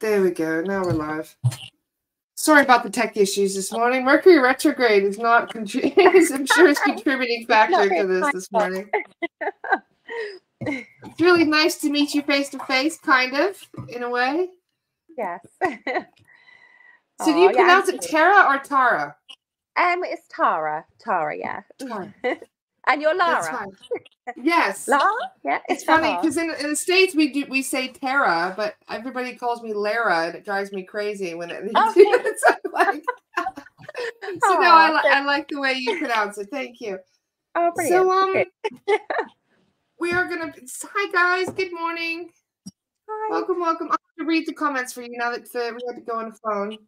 There we go. Now we're live. Sorry about the tech issues this morning. Mercury retrograde is not, I'm sure, it's contributing factor to this this morning. it's really nice to meet you face to face, kind of, in a way. Yes. so, do you pronounce yeah, it Tara or Tara? Um, it's Tara. Tara, yeah. Tara. And you're Lara. Yes. Lara? Yeah. It's funny because in, in the States we do we say Tara, but everybody calls me Lara and it drives me crazy when it oh, it's like So no, I, li- I like the way you pronounce it. Thank you. Oh, brilliant. So um we are gonna hi guys, good morning. Hi. Welcome, welcome. I'm gonna read the comments for you now that uh, we had to go on the phone.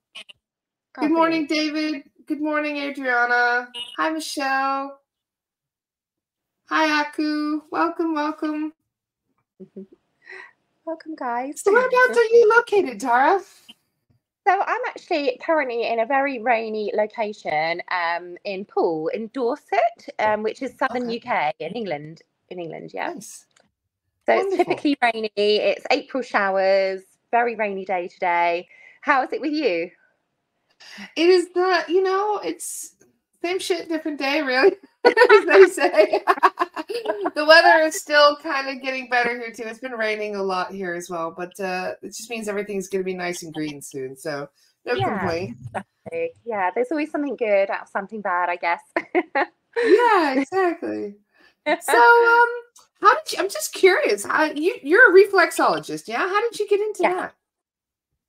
Oh, good morning, David. Good morning, Adriana. Hi, Michelle. Hi, Aku. Welcome, welcome. welcome, guys. So, whereabouts are you located, Tara? So I'm actually currently in a very rainy location um, in Poole, in Dorset, um, which is southern okay. UK in England. In England, yeah. Nice. So Wonderful. it's typically rainy. It's April showers. Very rainy day today. How is it with you? It is the you know it's same shit, different day, really, as they say. the weather is still kind of getting better here too. It's been raining a lot here as well, but uh, it just means everything's going to be nice and green soon. So no yeah, complaint. Exactly. Yeah, there's always something good out of something bad, I guess. yeah, exactly. So, um, how did you? I'm just curious. How you? You're a reflexologist, yeah? How did you get into yeah. that?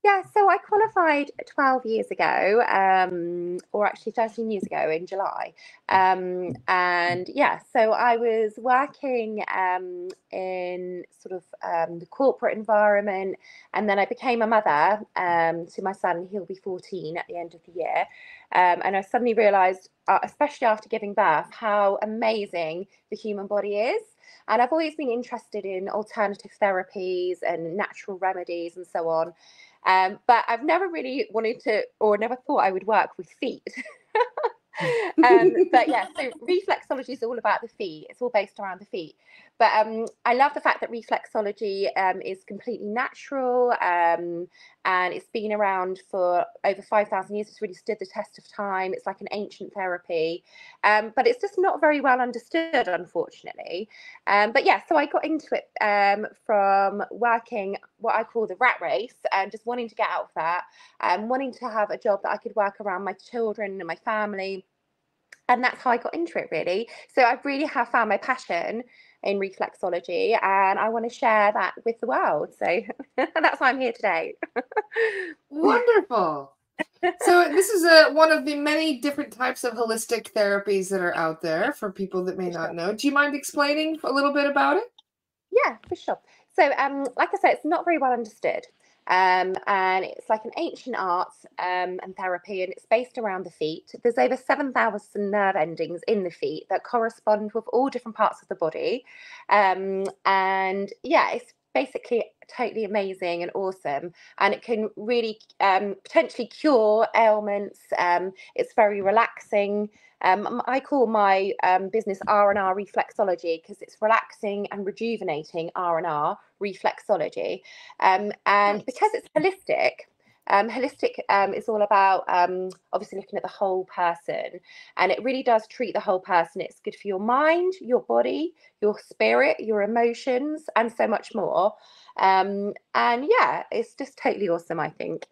Yeah, so I qualified 12 years ago, um, or actually 13 years ago in July. Um, and yeah, so I was working um, in sort of um, the corporate environment, and then I became a mother um, to my son. He'll be 14 at the end of the year. Um, and I suddenly realized, uh, especially after giving birth, how amazing the human body is. And I've always been interested in alternative therapies and natural remedies and so on. Um, but I've never really wanted to, or never thought I would work with feet. um, but yeah, so reflexology is all about the feet. It's all based around the feet. But um, I love the fact that reflexology um, is completely natural um, and it's been around for over 5,000 years. It's really stood the test of time. It's like an ancient therapy, um, but it's just not very well understood, unfortunately. Um, but yeah, so I got into it um, from working what I call the rat race and just wanting to get out of that and wanting to have a job that I could work around my children and my family and that's how I got into it really. So I really have found my passion in reflexology and I want to share that with the world. So that's why I'm here today. Wonderful. so this is a, one of the many different types of holistic therapies that are out there for people that may not know. Do you mind explaining a little bit about it? Yeah, for sure. So, um, like I said, it's not very well understood. Um, and it's like an ancient art um, and therapy, and it's based around the feet. There's over 7,000 nerve endings in the feet that correspond with all different parts of the body. Um, and yeah, it's basically totally amazing and awesome and it can really um, potentially cure ailments um, it's very relaxing um, I call my um, business R&R reflexology because it's relaxing and rejuvenating R&R reflexology. Um, and because it's holistic, um, holistic um, is all about um, obviously looking at the whole person, and it really does treat the whole person. It's good for your mind, your body, your spirit, your emotions, and so much more. Um, and yeah, it's just totally awesome, I think.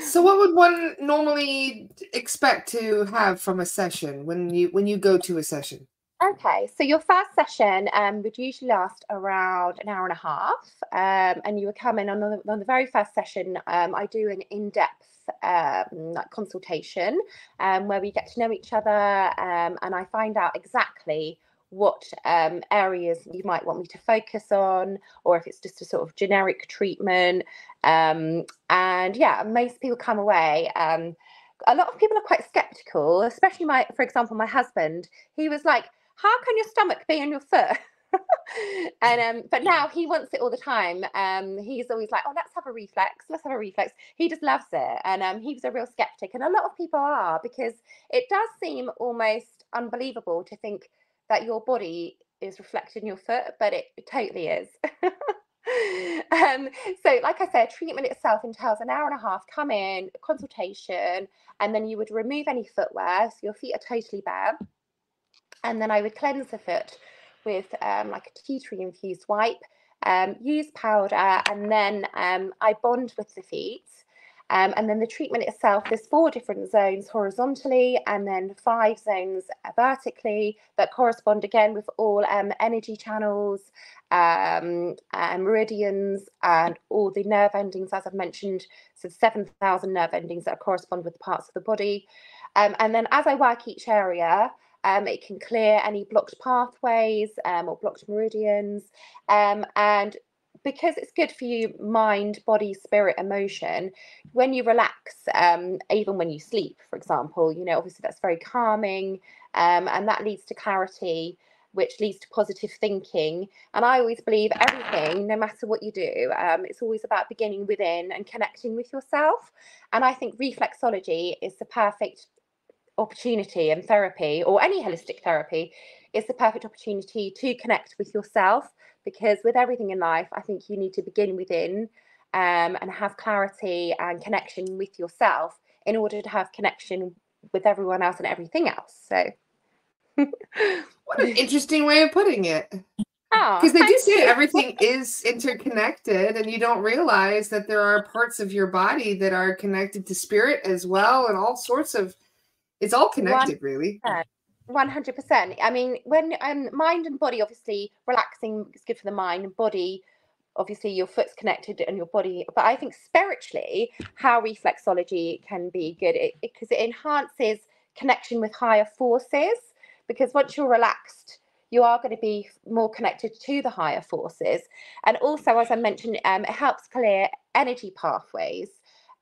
so what would one normally expect to have from a session when you when you go to a session okay so your first session um, would usually last around an hour and a half um, and you would come in on the, on the very first session um, i do an in-depth um, consultation um, where we get to know each other um, and i find out exactly what um, areas you might want me to focus on, or if it's just a sort of generic treatment. Um, and yeah, most people come away. Um, a lot of people are quite skeptical, especially my, for example, my husband. He was like, "How can your stomach be on your foot?" and um, but now he wants it all the time. Um, he's always like, "Oh, let's have a reflex. Let's have a reflex." He just loves it, and um, he was a real skeptic, and a lot of people are because it does seem almost unbelievable to think that your body is reflected in your foot, but it, it totally is. um, so, like I said, treatment itself entails an hour and a half. Come in, consultation, and then you would remove any footwear, so your feet are totally bare. And then I would cleanse the foot with um, like a tea tree infused wipe, um, use powder, and then um, I bond with the feet. Um, and then the treatment itself, there's four different zones horizontally and then five zones vertically that correspond again with all um, energy channels, um, and meridians, and all the nerve endings, as I've mentioned. So 7,000 nerve endings that correspond with the parts of the body. Um, and then as I work each area, um, it can clear any blocked pathways um, or blocked meridians. Um, and because it's good for you mind body spirit emotion when you relax um, even when you sleep for example you know obviously that's very calming um, and that leads to clarity which leads to positive thinking and i always believe everything no matter what you do um, it's always about beginning within and connecting with yourself and i think reflexology is the perfect opportunity and therapy or any holistic therapy is the perfect opportunity to connect with yourself because with everything in life, I think you need to begin within um, and have clarity and connection with yourself in order to have connection with everyone else and everything else. So, what an interesting way of putting it. Because oh, they do say everything is interconnected, and you don't realize that there are parts of your body that are connected to spirit as well, and all sorts of. It's all connected, really. 100%. I mean, when um, mind and body, obviously, relaxing is good for the mind and body. Obviously, your foot's connected and your body, but I think spiritually, how reflexology can be good because it, it, it enhances connection with higher forces. Because once you're relaxed, you are going to be more connected to the higher forces. And also, as I mentioned, um, it helps clear energy pathways.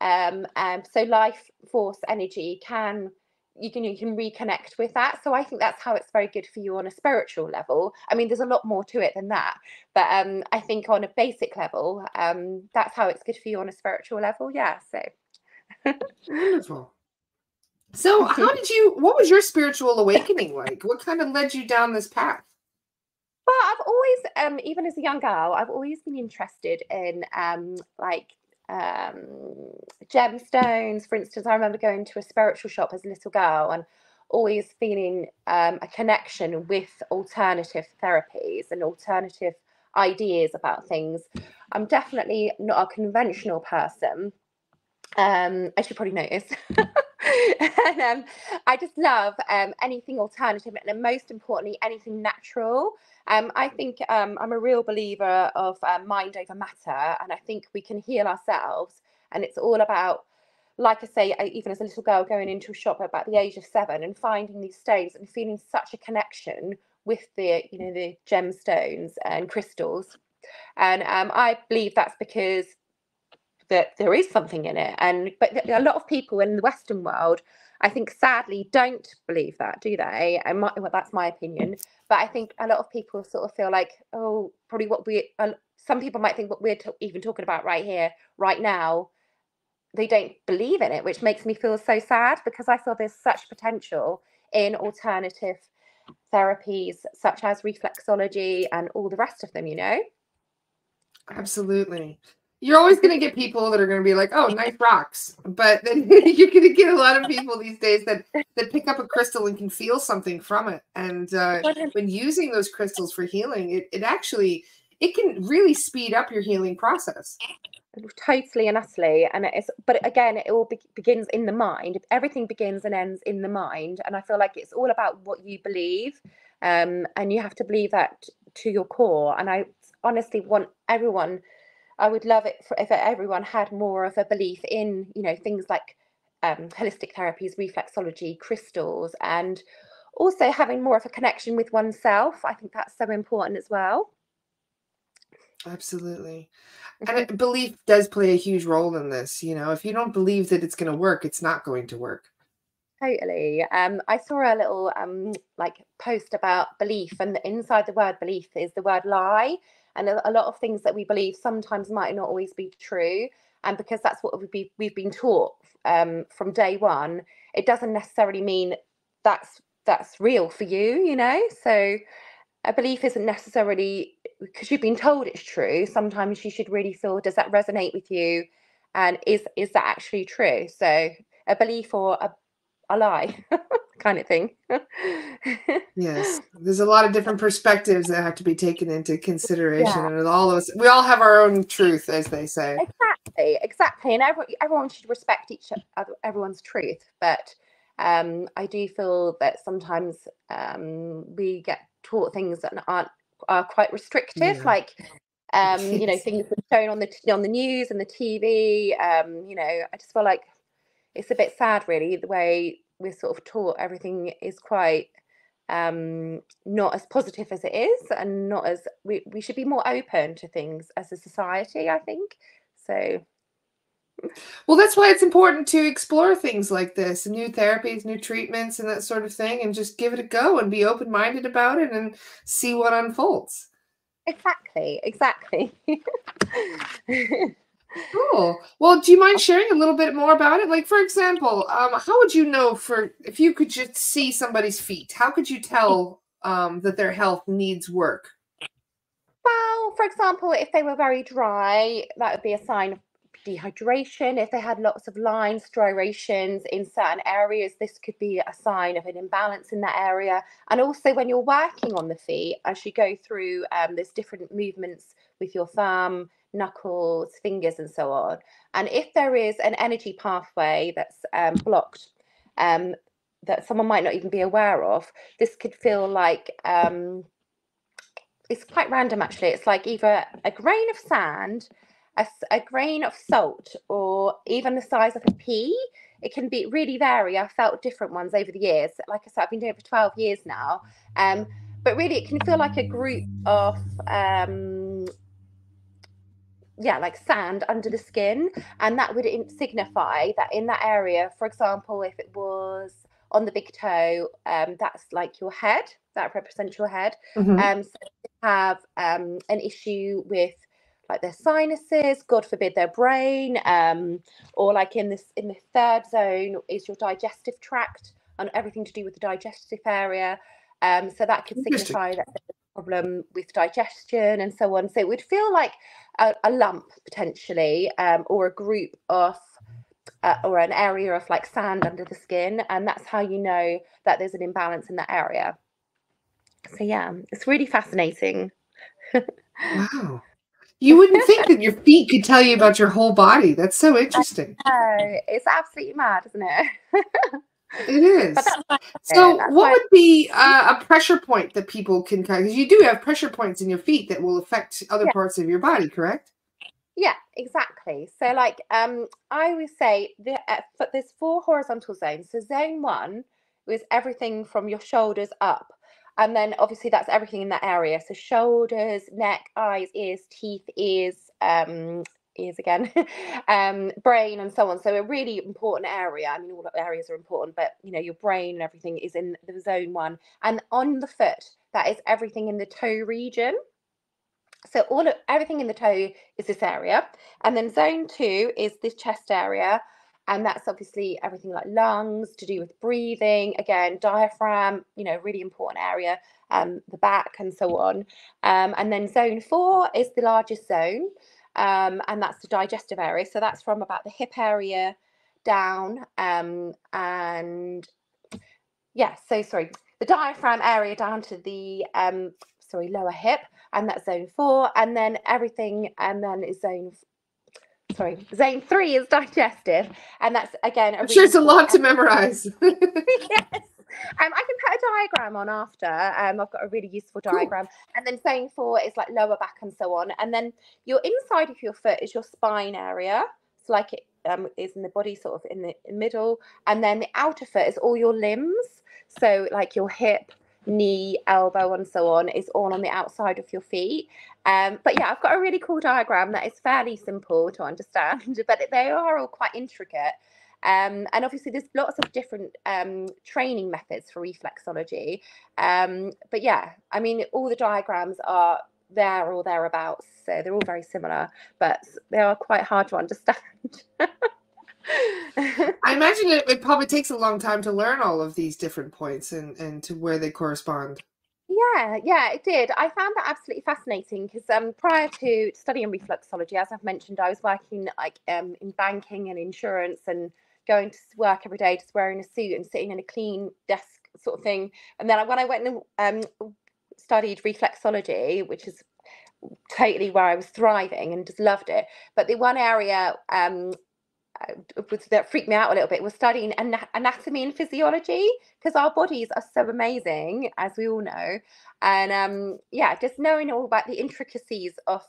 Um, um, so, life force energy can you can you can reconnect with that. So i think that's how it's very good for you on a spiritual level. I mean there's a lot more to it than that but um i think on a basic level um that's how it's good for you on a spiritual level. Yeah so. Wonderful. So how did you what was your spiritual awakening like? What kind of led you down this path? Well i've always um even as a young girl i've always been interested in um like um, gemstones. For instance, I remember going to a spiritual shop as a little girl and always feeling um, a connection with alternative therapies and alternative ideas about things. I'm definitely not a conventional person, um, as you probably notice. and um, I just love um, anything alternative and most importantly, anything natural. Um, I think um, I'm a real believer of uh, mind over matter, and I think we can heal ourselves. And it's all about, like I say, I, even as a little girl going into a shop about the age of seven and finding these stones and feeling such a connection with the, you know, the gemstones and crystals. And um, I believe that's because that there is something in it. And but a lot of people in the Western world I think sadly don't believe that, do they? And my, well, that's my opinion. But I think a lot of people sort of feel like, oh, probably what we, some people might think what we're t- even talking about right here, right now, they don't believe in it, which makes me feel so sad because I feel there's such potential in alternative therapies such as reflexology and all the rest of them, you know? Absolutely you're always going to get people that are going to be like, "Oh, nice rocks," but then you're going to get a lot of people these days that that pick up a crystal and can feel something from it. And uh, when using those crystals for healing, it it actually it can really speed up your healing process. Totally and utterly, and it's but again, it all be- begins in the mind. Everything begins and ends in the mind, and I feel like it's all about what you believe, um, and you have to believe that to your core. And I honestly want everyone I would love it for, if everyone had more of a belief in, you know, things like um, holistic therapies, reflexology, crystals, and also having more of a connection with oneself. I think that's so important as well. Absolutely. And belief does play a huge role in this. You know, if you don't believe that it's going to work, it's not going to work. Totally. Um, I saw a little um, like post about belief, and inside the word belief is the word lie and a, a lot of things that we believe sometimes might not always be true. And because that's what we've, be, we've been taught um, from day one it doesn't necessarily mean that's that's real for you you know? So a belief isn't necessarily because you've been told it's true, sometimes you should really feel does that resonate with you, and is is that actually true? So a belief or a, a lie, kind of thing. yes, there's a lot of different perspectives that have to be taken into consideration, yeah. and all of us, we all have our own truth, as they say. Exactly, exactly, and everyone, everyone should respect each other, everyone's truth, but. Um, I do feel that sometimes um, we get taught things that aren't are quite restrictive, yeah. like um, you know things shown on the on the news and the TV. Um, you know, I just feel like it's a bit sad, really, the way we're sort of taught everything is quite um not as positive as it is and not as we, we should be more open to things as a society i think so well, that's why it's important to explore things like this, new therapies, new treatments, and that sort of thing, and just give it a go and be open minded about it and see what unfolds. Exactly, exactly. cool. Well, do you mind sharing a little bit more about it? Like, for example, um, how would you know for if you could just see somebody's feet? How could you tell um, that their health needs work? Well, for example, if they were very dry, that would be a sign of dehydration, if they had lots of lines, striations in certain areas, this could be a sign of an imbalance in that area. And also, when you're working on the feet, as you go through, um, there's different movements with your thumb, knuckles, fingers, and so on. And if there is an energy pathway that's um, blocked, um, that someone might not even be aware of, this could feel like um, it's quite random actually. It's like either a grain of sand a, a grain of salt or even the size of a pea. It can be really vary. I've felt different ones over the years. Like I said, I've been doing it for 12 years now. Um, but really, it can feel like a group of, um, yeah, like sand under the skin. And that would signify that in that area, for example, if it was on the big toe, um, that's like your head, that represents your head. Mm-hmm. Um, so have um, an issue with like their sinuses, God forbid their brain, um, or like in this in the third zone is your digestive tract and everything to do with the digestive area. Um, so that could signify that there's a problem with digestion and so on. So it would feel like a, a lump potentially, um, or a group of uh, or an area of like sand under the skin, and that's how you know that there's an imbalance in that area. So yeah, it's really fascinating. wow. You wouldn't think that your feet could tell you about your whole body. That's so interesting. It's absolutely mad, isn't it? it is. So, what would be uh, a pressure point that people can kind because you do have pressure points in your feet that will affect other yeah. parts of your body, correct? Yeah, exactly. So, like, um, I always say that uh, there's four horizontal zones. So, zone one is everything from your shoulders up. And then obviously that's everything in that area. So shoulders, neck, eyes, ears, teeth, ears, um, ears again, um, brain, and so on. So a really important area. I mean, all areas are important, but you know, your brain and everything is in the zone one. And on the foot, that is everything in the toe region. So all of everything in the toe is this area, and then zone two is this chest area, and that's obviously everything like lungs to do with breathing again diaphragm you know really important area um, the back and so on um, and then zone four is the largest zone um, and that's the digestive area so that's from about the hip area down um, and yeah so sorry the diaphragm area down to the um, sorry lower hip and that's zone four and then everything and then is zone sorry, zone three is digestive, and that's again. I'm sure it's a lot to memorize. yes. Um, I can put a diagram on after. Um, I've got a really useful diagram. Cool. And then zone for is like lower back and so on. And then your inside of your foot is your spine area. It's like it um, is in the body, sort of in the middle. And then the outer foot is all your limbs. So like your hip, knee, elbow, and so on is all on the outside of your feet. Um, but yeah, I've got a really cool diagram that is fairly simple to understand, but they are all quite intricate. Um, and obviously, there's lots of different um, training methods for reflexology. Um, but yeah, I mean, all the diagrams are there or thereabouts, so they're all very similar, but they are quite hard to understand. I imagine it, it, probably takes a long time to learn all of these different points and, and to where they correspond. Yeah, yeah, it did. I found that absolutely fascinating because um, prior to studying reflexology, as I've mentioned, I was working like um, in banking and insurance and going to work every day, just wearing a suit and sitting in a clean desk sort of thing. And then when I went and um, studied reflexology, which is totally where I was thriving and just loved it. But the one area um, that freaked me out a little bit was studying anatomy and physiology because our bodies are so amazing, as we all know. And um, yeah, just knowing all about the intricacies of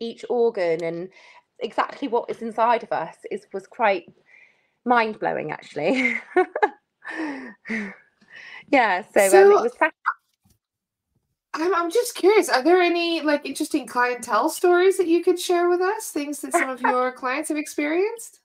each organ and exactly what is inside of us is was quite mind blowing, actually. yeah, so, so um, it was. I'm, I'm just curious. Are there any like interesting clientele stories that you could share with us? Things that some of your clients have experienced?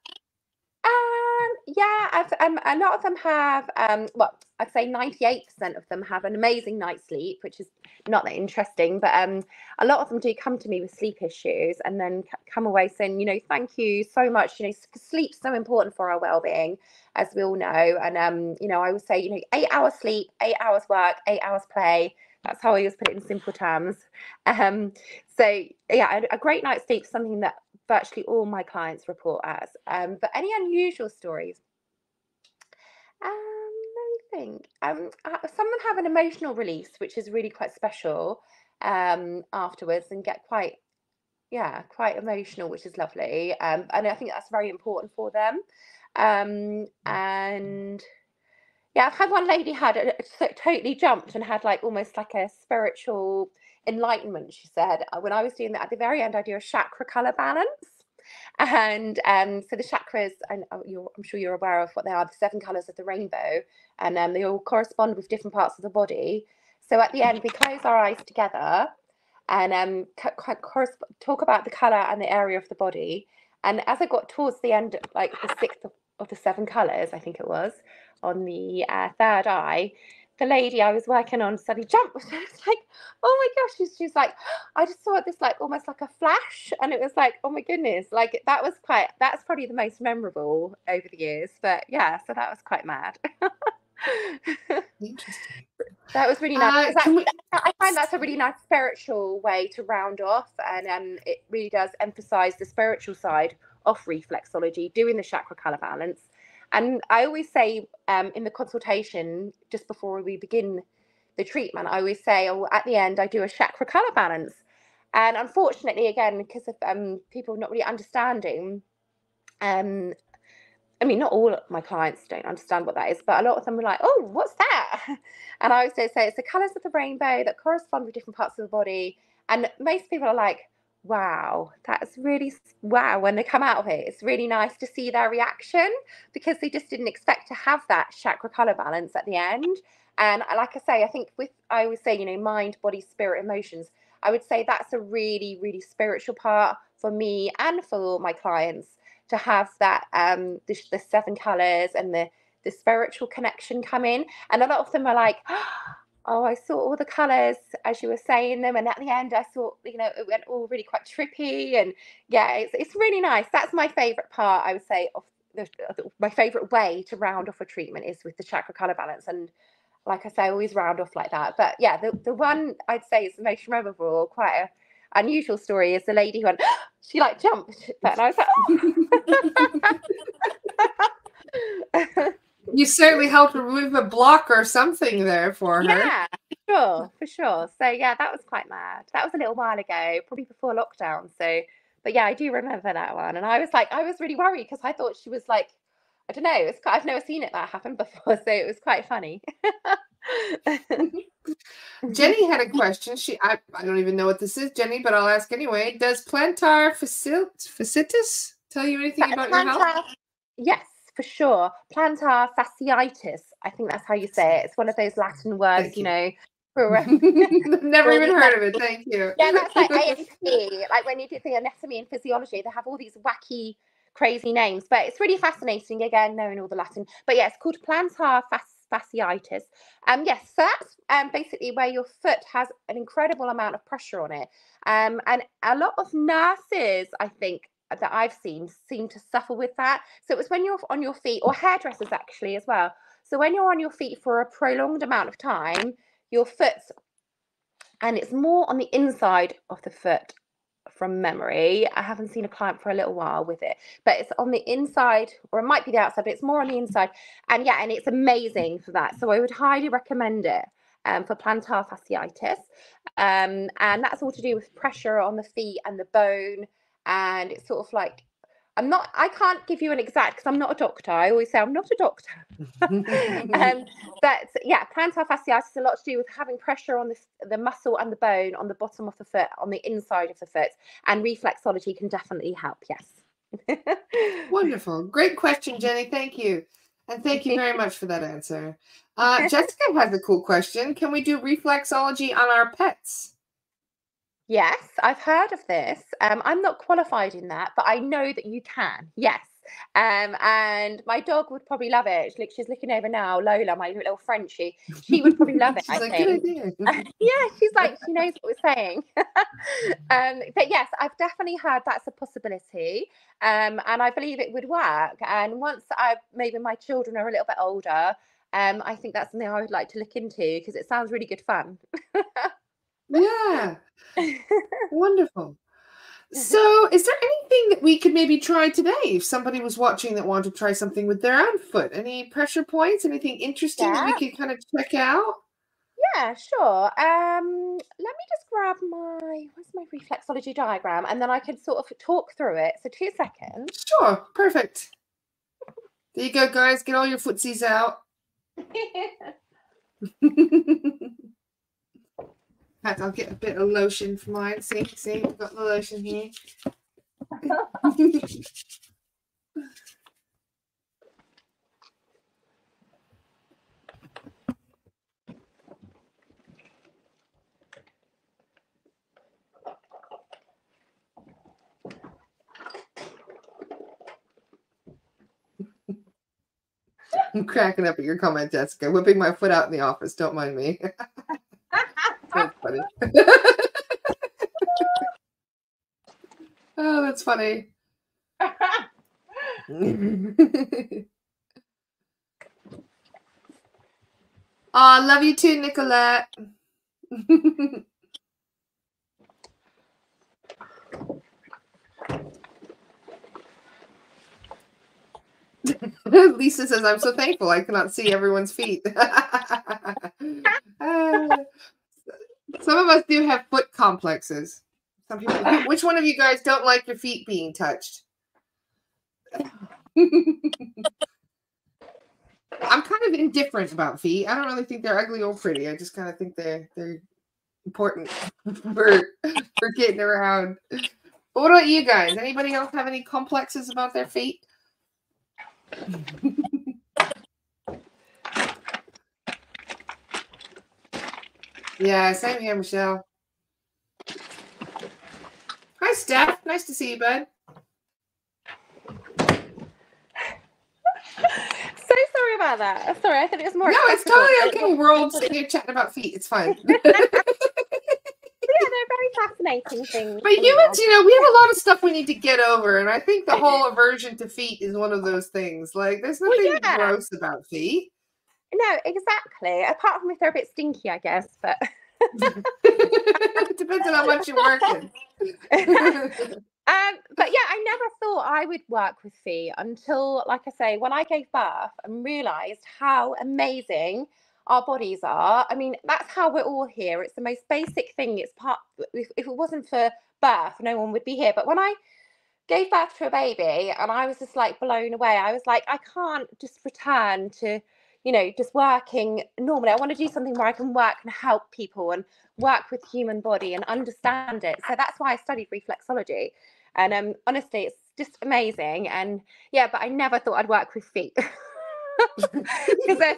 Um, yeah, I've, um, a lot of them have. Um, well, I'd say ninety-eight percent of them have an amazing night's sleep, which is not that interesting. But um, a lot of them do come to me with sleep issues, and then come away saying, you know, thank you so much. You know, sleep's so important for our well-being, as we all know. And um, you know, I would say, you know, eight hours sleep, eight hours work, eight hours play that's how I always put it in simple terms. Um, so yeah, a, a great night's sleep is something that virtually all my clients report as. Um, but any unusual stories? Um, let me think. Um, uh, someone have an emotional release, which is really quite special um, afterwards, and get quite, yeah, quite emotional, which is lovely. Um, and I think that's very important for them. Um, and yeah, I've had one lady had a, a, totally jumped and had like almost like a spiritual enlightenment. She said uh, when I was doing that at the very end, I do a chakra color balance. And um, so the chakras, and oh, I'm sure you're aware of what they are, the seven colors of the rainbow, and um, they all correspond with different parts of the body. So at the end, we close our eyes together and um, talk about the color and the area of the body. And as I got towards the end, like the sixth of, of the seven colors, I think it was, on the uh, third eye, the lady I was working on suddenly jumped. I was like, oh my gosh. She's, she's like, I just saw this like almost like a flash. And it was like, oh my goodness. Like that was quite, that's probably the most memorable over the years. But yeah, so that was quite mad. Interesting. That was really nice. Uh, we... I find that's a really nice spiritual way to round off. And um, it really does emphasize the spiritual side of reflexology, doing the chakra color balance and I always say um, in the consultation, just before we begin the treatment, I always say, oh, at the end, I do a chakra color balance. And unfortunately, again, because of um, people not really understanding, um, I mean, not all my clients don't understand what that is, but a lot of them are like, oh, what's that? And I always say it's the colors of the rainbow that correspond with different parts of the body. And most people are like, wow, that's really wow. When they come out of it, it's really nice to see their reaction because they just didn't expect to have that chakra color balance at the end. And like I say, I think with I always say, you know, mind, body, spirit, emotions. I would say that's a really, really spiritual part for me and for my clients to have that um the, the seven colors and the the spiritual connection come in. And a lot of them are like, oh, oh, I saw all the colours as you were saying them, and at the end, I saw you know it went all really quite trippy, and yeah, it's it's really nice. That's my favourite part, I would say, of the, my favourite way to round off a treatment is with the chakra colour balance, and like I say, I always round off like that. But yeah, the the one I'd say is the most memorable, quite a unusual story is the lady who went, she like jumped, and I was like. you certainly helped remove a block or something there for her. Yeah, for sure, for sure. So yeah, that was quite mad. That was a little while ago, probably before lockdown. So, but yeah, I do remember that one, and I was like, I was really worried because I thought she was like, I don't know, it's I've never seen it that happen before, so it was quite funny. Jenny had a question. She, I, I don't even know what this is, Jenny, but I'll ask anyway. Does plantar fasciitis tell you anything about plantar, your health? Yes, for sure. Plantar fasciitis. I think that's how you say it. It's one of those Latin words, you. you. know. For, um, Never even heard of it. Thank you. Yeah, that's like ASP. like when you do the anatomy and physiology, they have all these wacky, crazy names. But it's really fascinating. Again, knowing all the Latin. But yeah, it's called plantar fasciitis. Um, yes, so that's um, basically where your foot has an incredible amount of pressure on it. Um, and a lot of nurses, I think, that I've seen seem to suffer with that. So it's when you're on your feet, or hairdressers actually as well. So when you're on your feet for a prolonged amount of time, your foot's and it's more on the inside of the foot from memory. I haven't seen a client for a little while with it, but it's on the inside, or it might be the outside, but it's more on the inside. And yeah, and it's amazing for that. So I would highly recommend it um, for plantar fasciitis. Um, and that's all to do with pressure on the feet and the bone. And it's sort of like I'm not, I can't give you an exact because I'm not a doctor. I always say I'm not a doctor. um, but yeah, plantar fasciitis is a lot to do with having pressure on the, the muscle and the bone on the bottom of the foot, on the inside of the foot. And reflexology can definitely help. Yes. Wonderful. Great question, Jenny. Thank you. And thank you very much for that answer. Uh, Jessica has a cool question. Can we do reflexology on our pets? Yes, I've heard of this. Um, I'm not qualified in that, but I know that you can. Yes. Um, and my dog would probably love it. Like she's looking over now, Lola, my little Frenchie. She would probably love it. I like, think. yeah, she's like she knows what we're saying. um, but yes, I've definitely heard that's a possibility, um, and I believe it would work. And once I maybe my children are a little bit older, um, I think that's something I would like to look into because it sounds really good fun. Yeah. Wonderful. So, is there anything that we could maybe try today if somebody was watching that wanted to try something with their own foot? Any pressure points? Anything interesting yeah. that we could kind of check out? Yeah, sure. Um, let me just grab my where's my reflexology diagram, and then I can sort of talk through it. So, two seconds. Sure, perfect. There you go, guys. Get all your footsies out. fact, I'll get a bit of lotion for mine. See, see, we've got the lotion here. I'm cracking up at your comment, Jessica. Whipping my foot out in the office. Don't mind me. That's funny. oh, that's funny. oh, love you too, Nicolette. Lisa says, I'm so thankful I cannot see everyone's feet. uh, some of us do have foot complexes. Some people. Which one of you guys don't like your feet being touched? I'm kind of indifferent about feet. I don't really think they're ugly or pretty. I just kind of think they're they're important for for getting around. But what about you guys? Anybody else have any complexes about their feet? Yeah, same here, Michelle. Hi, Steph. Nice to see you, bud. so sorry about that. Sorry, I thought it was more. No, it's totally okay. We're all sitting here chatting about feet. It's fine. yeah, they're very fascinating things. But humans, you know, we have a lot of stuff we need to get over, and I think the whole aversion to feet is one of those things. Like, there's nothing well, yeah. gross about feet. No, exactly. Apart from if they're a bit stinky, I guess, but it depends on how much you're working. um, but yeah, I never thought I would work with feet until, like I say, when I gave birth and realized how amazing our bodies are. I mean, that's how we're all here. It's the most basic thing. It's part. If, if it wasn't for birth, no one would be here. But when I gave birth to a baby and I was just like blown away. I was like, I can't just return to you know, just working normally. I want to do something where I can work and help people and work with human body and understand it. So that's why I studied reflexology. And um, honestly, it's just amazing. And yeah, but I never thought I'd work with feet. Because I,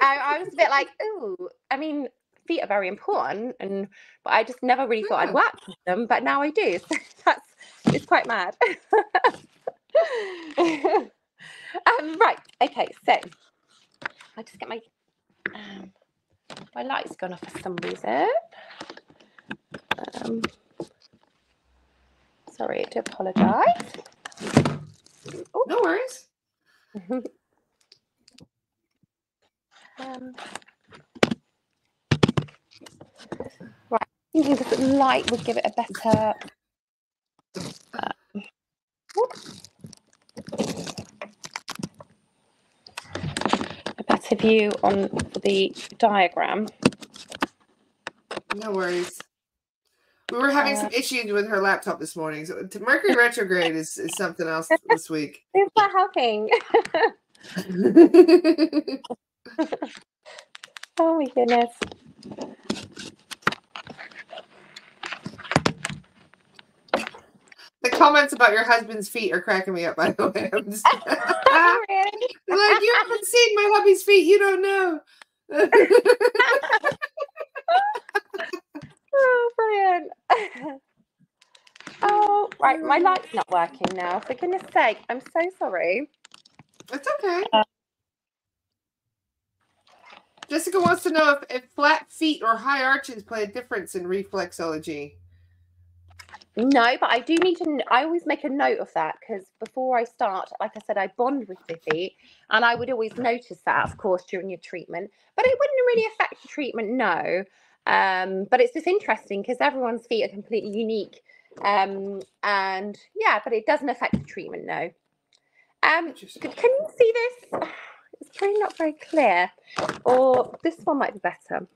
I, was a bit like, oh, I mean, feet are very important, and but I just never really thought I'd work with them. But now I do. So that's it's quite mad. um, right. Okay. So I just get my um, my light's gone off for some reason. Um, sorry to apologise. Oh. No worries. um, right. thinking this light would give it a better. Uh, a better view on the diagram. No worries. We were having Uh, some issues with her laptop this morning. So Mercury retrograde is, is something else this week. It's not helping. oh my goodness. The comments about your husband's feet are cracking me up, by the way. Just, like, you haven't seen my hubby's feet. You don't know. Oh, brilliant. oh, right. My light's not working now. For goodness sake, I'm so sorry. It's okay. Uh, Jessica wants to know if, if flat feet or high arches play a difference in reflexology. No, but I do need to. I always make a note of that because before I start, like I said, I bond with the feet, and I would always notice that, of course, during your treatment. But it wouldn't really affect your treatment, no. Um, but it's just interesting because everyone's feet are completely unique, um, and yeah, but it doesn't affect the treatment, no. Um, can you see this? It's probably not very clear, or this one might be better.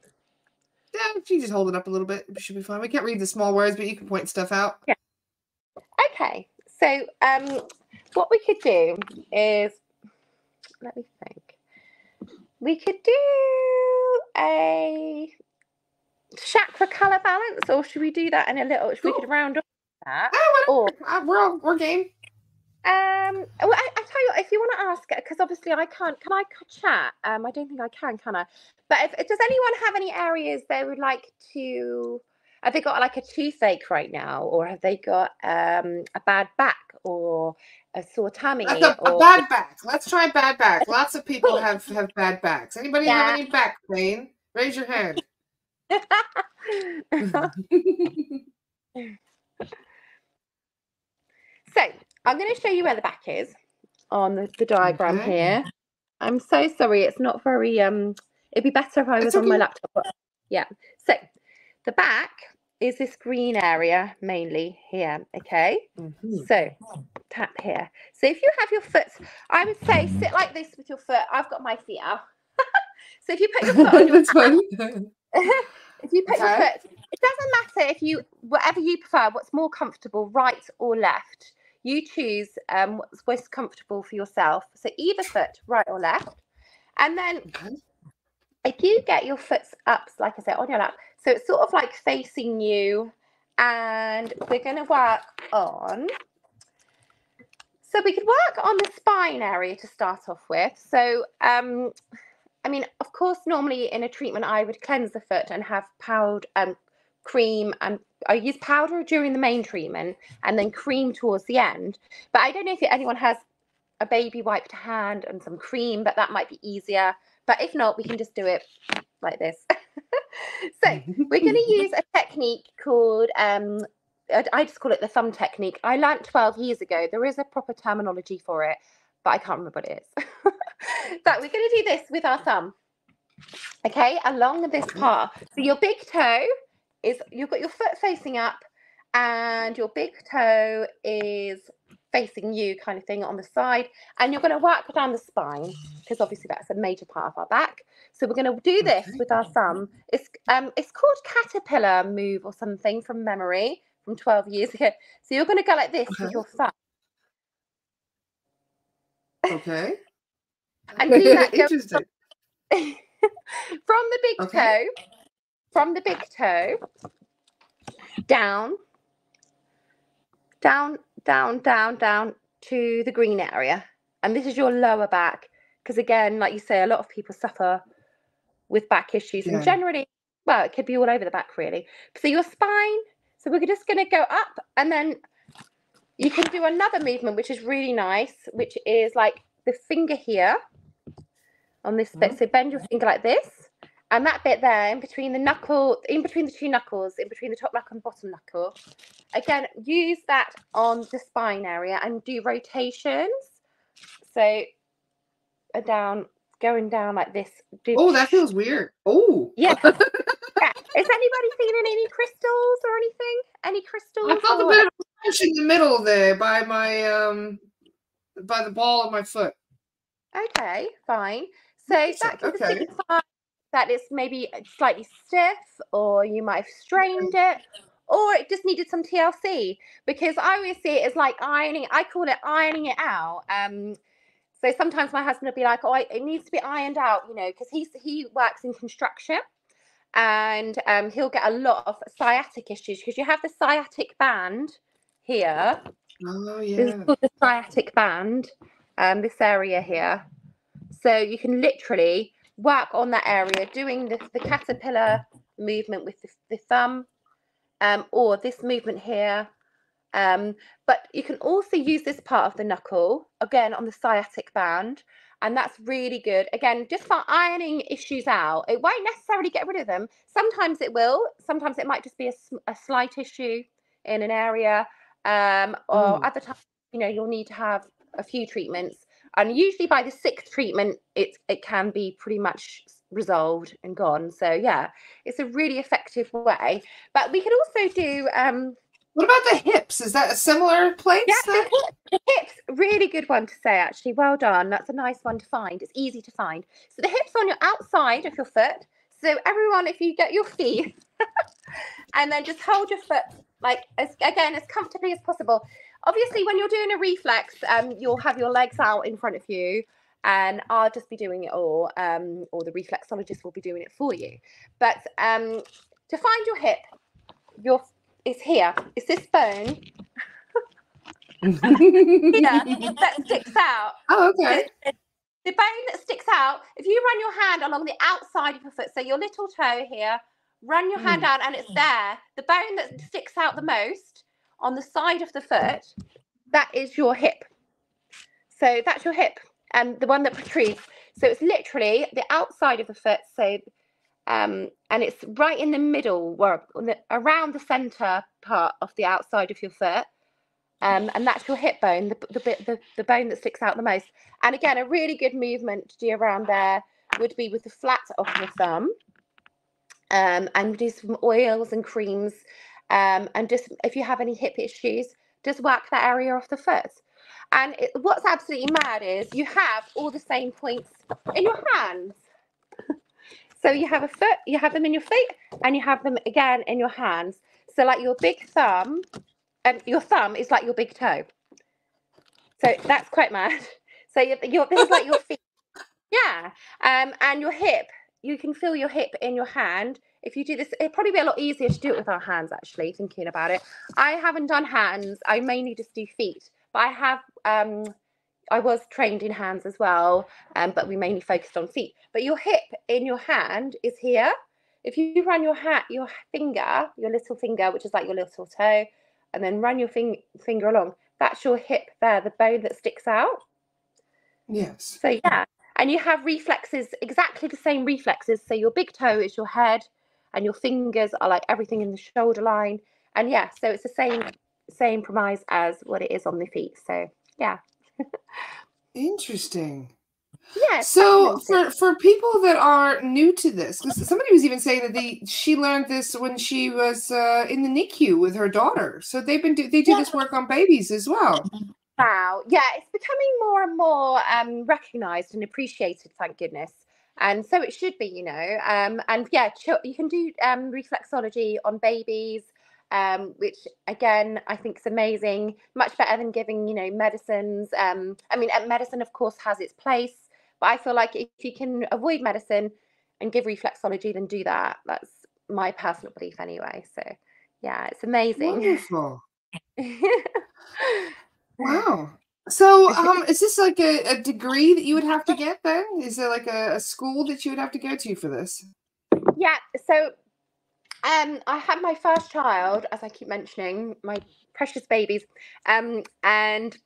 If you just hold it up a little bit, it should be fine. We can't read the small words, but you can point stuff out. Yeah. Okay, so um, what we could do is, let me think. We could do a chakra color balance, or should we do that in a little? Should we could round up that? Ah, Or. Ah, we're all, we're game. um, well, I, I tell you, what, if you want to ask, because obviously I can't. Can I chat? Um, I don't think I can. Can I? But if, does anyone have any areas they would like to? Have they got like a toothache right now, or have they got um a bad back, or a sore tummy, a, a bad back. Let's try bad back. Lots of people have have bad backs. Anybody Yeah. have any back pain? Raise your hand. so I'm going to show you where the back is on the, the diagram Okay. here. I'm so sorry, it's not very um. It'd be better if I was It's on my laptop. but- Yeah. So the back is this green area mainly here. Okay. Mhm. So tap here. So if you have your foot, I would say sit like this with your foot. I've got my feet out. so if you put your foot on your funny. if you put your foot, it doesn't matter if you whatever you prefer, what's more comfortable, right or left. You choose um, what's most comfortable for yourself. So either foot, right or left, and then Okay. If you get your foot up, like I said, on your lap, so it's sort of like facing you, and we're going to work on. So we could work on the spine area to start off with. So, um, I mean, of course, normally in a treatment, I would cleanse the foot and have powder, um, cream, and I use powder during the main treatment and then cream towards the end. But I don't know if anyone has a baby wiped hand and some cream, but that might be easier. But if not, we can just do it like this. so we're going to use a technique called um, I I just call it the thumb technique. I learnt 12 years ago. There is a proper terminology for it, but I can't remember what it is. but we're going to do this with our thumb. Okay, along this part. So your big toe is you've got your foot facing up, and your big toe is facing you, kind of thing, on the side. And you're going to work down the spine because obviously that's a major part of our back. So we're going to do this with our thumb. It's um it's called caterpillar move or something from memory from 12 years ago. So you're going to go like this Okay. with your thumb Okay. and do that Interesting. from the big Okay. toe, from the big toe down, down, down, down, down to the green area. And this is your lower back. Because again, like you say, a lot of people suffer with back issues. Yeah. And generally, well, it could be all over the back, really. So your spine. So we're just going to go up and then you can do another movement, which is really nice, which is like the finger here on this bit. Mm-hmm. So bend your finger like this. And that bit there in between the knuckle, in between the two knuckles, in between the top knuckle and bottom knuckle. Again, use that on the spine area and do rotations. So a down, going down like this. Oh, that feels weird. Oh. Yeah. Is anybody feeling any crystals or anything? Any crystals? I felt or... a bit of a punch in the middle there by my um by the ball of my foot. Okay, fine. So that can Okay. signify that it's maybe slightly stiff, or you might have strained it, or it just needed some TLC. Because I always see it as like ironing. I call it ironing it out. Um, so sometimes my husband will be like, "Oh, I- it needs to be ironed out," you know, because he's he works in construction, and um, he'll get a lot of sciatic issues because you have the sciatic band here. Oh This is yeah. called the sciatic band, um, this area here. So you can literally work on that area, doing the, the caterpillar movement with the, the thumb, um, or this movement here. Um, but you can also use this part of the knuckle, again, on the sciatic band. And that's really good. Again, just for ironing issues out. It won't necessarily get rid of them. Sometimes it will. Sometimes it might just be a slight issue in an area. Um, or Mm. other times, you know, you'll need to have a few treatments. And usually by the sixth treatment, it it can be pretty much resolved and gone. So yeah, it's a really effective way. But we could also do um What about the hips? Is that a similar place? yeah, the, hip, the hips, really good one to say actually. Well done. That's a nice one to find. It's easy to find. So the hips on your outside of your foot. So everyone, if you get your feet and then just hold your foot like as again as comfortably as possible. Obviously, when you're doing a reflex, um, you'll have your legs out in front of you, and I'll just be doing it all, um, or the reflexologist will be doing it for you. But um, to find your hip, your it's here. It's this bone here that sticks out. oh, okay. The, the bone that sticks out, if you run your hand along the outside of your foot, so your little toe here, run your hand Mm. out and it's there. The bone that sticks out the most on the side of the foot, that is your hip. So that's your hip and the one that protrudes. So it's literally the outside of the foot. So um, and it's right in the middle, or around the center part of the outside of your foot. Um, and that's your hip bone, the, the bit, the, the bone that sticks out the most. And again, a really good movement to do around there would be with the flat of your thumb, um, and do some oils and creams. Um, and just if you have any hip issues, just work that area off the foot. And it, what's absolutely mad is you have all the same points in your hands. So you have a foot, you have them in your feet, and you have them again in your hands. So like your big thumb, and your thumb is like your big toe. So that's quite mad. So your, your this is like your feet. Yeah. Um, and your hip, you can feel your hip in your hand. If you do this, it'd probably be a lot easier to do it with our hands, actually, thinking about it. I haven't done hands, I mainly just do feet, but I have um I was trained in hands as well, um, but we mainly focused on feet. But your hip in your hand is here. If you run your hat, your finger, your little finger, which is like your little toe, and then run your fing- finger along, that's your hip there, the bone that sticks out. Yes. So yeah, and you have reflexes, exactly the same reflexes. So your big toe is your head, and your fingers are like everything in the shoulder line. And yeah, so it's the same same premise as what it is on the feet. So yeah, Interesting. yeah. So for for people that are new to this, somebody was even saying that they she learned this when she was uh, in the NICU with her daughter. So they've been do, they do this work on babies as well. Wow. Yeah, it's becoming more and more um, recognised and appreciated, thank goodness. And so it should be, you know. Um, and yeah, you can do um, reflexology on babies, um, which again I think is amazing. Much better than giving, you know, medicines. Um, I mean, medicine of course has its place, but I feel like if you can avoid medicine and give reflexology, then do that. That's my personal belief anyway. So yeah, it's amazing. Wonderful. Wow. So um is this like a, a degree that you would have to get then? Is there like a, a school that you would have to go to for this? Yeah, so um I had my first child, as I keep mentioning, my precious babies. Um and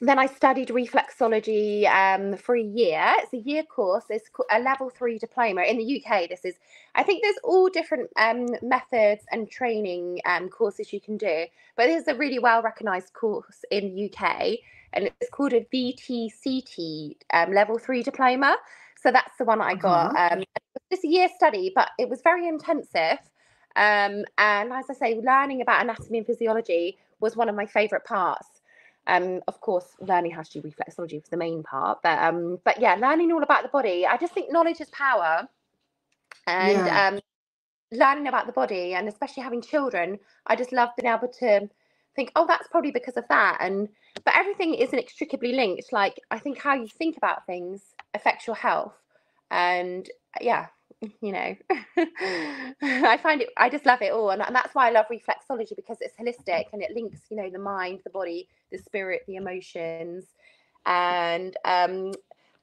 then I studied reflexology um, for a year. It's a year course. It's a level three diploma in the UK. This is, I think there's all different um, methods and training um, courses you can do, but this is a really well recognised course in the UK, and it's called a VTCT um, level three diploma. So that's the one I got. Uh-huh. Um, it's a year study, but it was very intensive. Um, and as I say, learning about anatomy and physiology was one of my favourite parts. Um, of course, learning how to do reflexology was the main part, but um, but yeah, learning all about the body. I just think knowledge is power, and Yeah. um, learning about the body, and especially having children, I just love being able to think, oh, that's probably because of that, and but everything is inextricably linked. Like I think how you think about things affects your health, and yeah, you know, I find it. I just love it all, and, and that's why I love reflexology because it's holistic and it links, you know, the mind, the body, the spirit, the emotions, and um,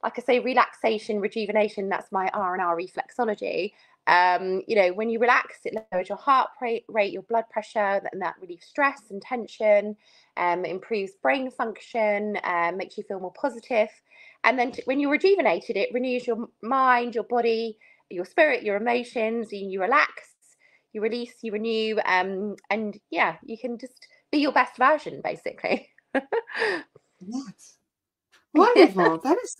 like I say, relaxation, rejuvenation. That's my R and R reflexology. Um, you know, when you relax, it lowers your heart rate, rate your blood pressure, and that relieves stress and tension. Um, improves brain function, um, makes you feel more positive. And then t- when you're rejuvenated, it renews your mind, your body, your spirit, your emotions, and you relax, you release, you renew, um, and yeah, you can just be your best version, basically. Yes. Wonderful. That is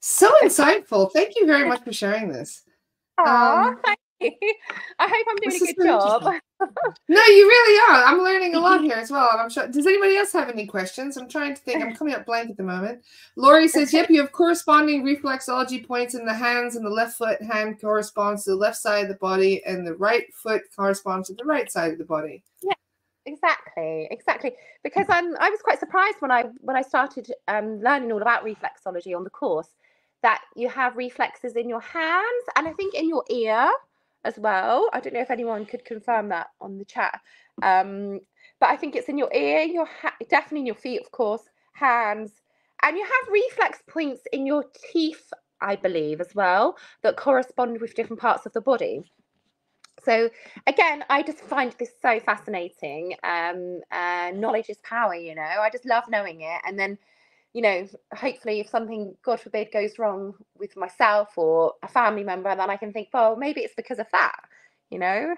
so insightful. Thank you very much for sharing this. Aw, Um, thank. I hope I'm doing this a good job. No, you really are. I'm learning a lot here as well. And I'm sure. Does anybody else have any questions? I'm trying to think. I'm coming up blank at the moment. Laurie says, "Yep, you have corresponding reflexology points in the hands, and the left foot hand corresponds to the left side of the body, and the right foot corresponds to the right side of the body." Yeah, exactly exactly because i'm i was quite surprised when i when i started um, learning all about reflexology on the course that you have reflexes in your hands and i think in your ear as well. I don't know if anyone could confirm that on the chat. Um, but i think it's in your ear your ha- definitely in your feet of course hands. And you have reflex points in your teeth i believe as well that correspond with different parts of the body. So again i just find this so fascinating. Um uh, knowledge is power you know? I just love knowing it. And then you know hopefully if something god forbid goes wrong with myself or a family member then i can think well maybe it's because of that you know?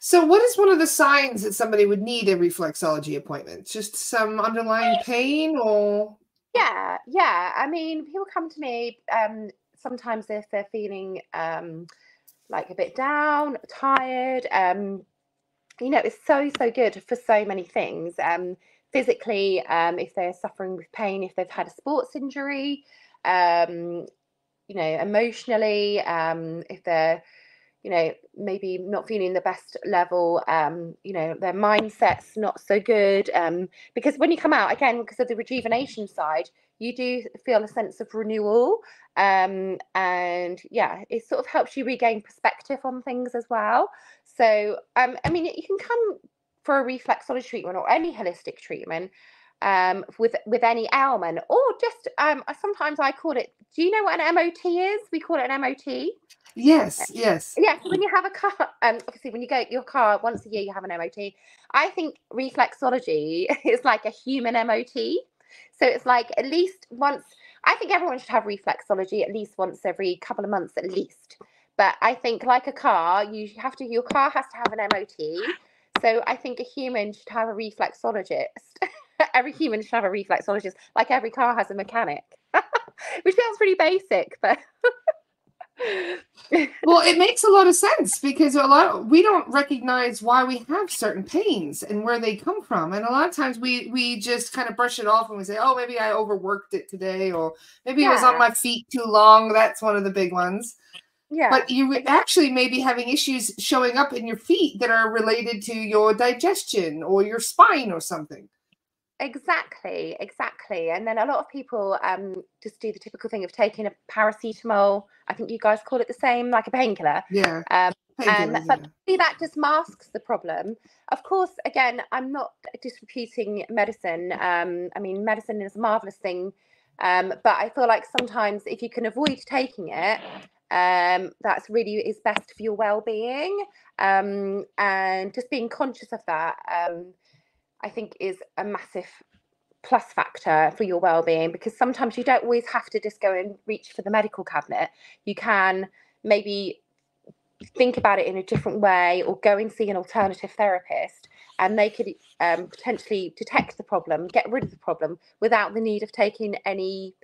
So, what is one of the signs that somebody would need a reflexology appointment? Just some underlying pain, or yeah yeah. I mean people come to me um sometimes if they're feeling um like a bit down tired um you know it's so so good for so many things. Um physically um if they're suffering with pain if they've had a sports injury um you know emotionally um if they're you know maybe not feeling the best level um you know their mindset's not so good um because when you come out again because of the rejuvenation side you do feel a sense of renewal um and yeah it sort of helps you regain perspective on things as well. So um i mean you can come for a reflexology treatment or any holistic treatment um with with any ailment or just um sometimes i call it do you know what an mot is we call it an mot yes, yes, yeah, so when you have a car, um, obviously when you go your car once a year, you have an MOT. I think reflexology is like a human MOT. So it's like at least once. I think everyone should have reflexology at least once every couple of months, at least. But I think like a car, you have to. Your car has to have an MOT. So I think a human should have a reflexologist. every mm. human should have a reflexologist, like every car has a mechanic. Which sounds pretty basic, but well, it makes a lot of sense because a lot we don't recognize why we have certain pains and where they come from, and a lot of times we we just kind of brush it off and we say, "Oh, maybe I overworked it today," or maybe it was on my feet too long. That's one of the big ones. Yeah. But you actually may be having issues showing up in your feet that are related to your digestion or your spine or something. Exactly, exactly. And then a lot of people um just do the typical thing of taking a paracetamol. I think you guys call it the same, like a painkiller. Yeah. Um, and but yeah. see, that just masks the problem. Of course, again, I'm not disreputing medicine. Um, I mean, medicine is a marvelous thing, um, but I feel like sometimes if you can avoid taking it, um, that's really is best for your well-being. Um, and just being conscious of that, um, I think, is a massive plus factor for your well-being because sometimes you don't always have to just go and reach for the medical cabinet. You can maybe think about it in a different way or go and see an alternative therapist and they could um, potentially detect the problem get rid of the problem without the need of taking any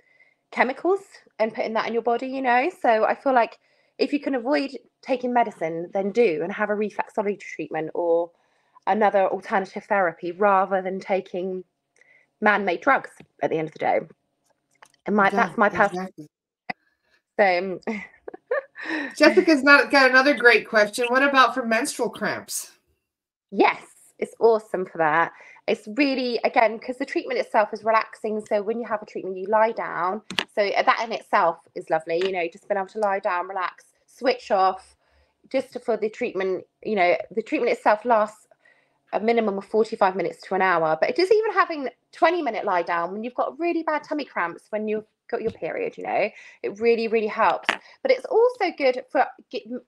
chemicals and putting that in your body, you know. So I feel like if you can avoid taking medicine, then do and have a reflexology treatment or another alternative therapy rather than taking man-made drugs at the end of the day. And my yeah, that's my personal. Exactly. So, Jessica's not got another great question. What about for menstrual cramps? Yes, it's awesome for that. It's really again because the treatment itself is relaxing. So when you have a treatment, you lie down. So uh, that in itself is lovely. You know, just being able to lie down, relax, switch off, just for the treatment. You know, the treatment itself lasts a minimum of 45 minutes to an hour. But it is even having 20 minute lie down when you've got really bad tummy cramps when you've got your period, you know, it really, really helps. But it's also good for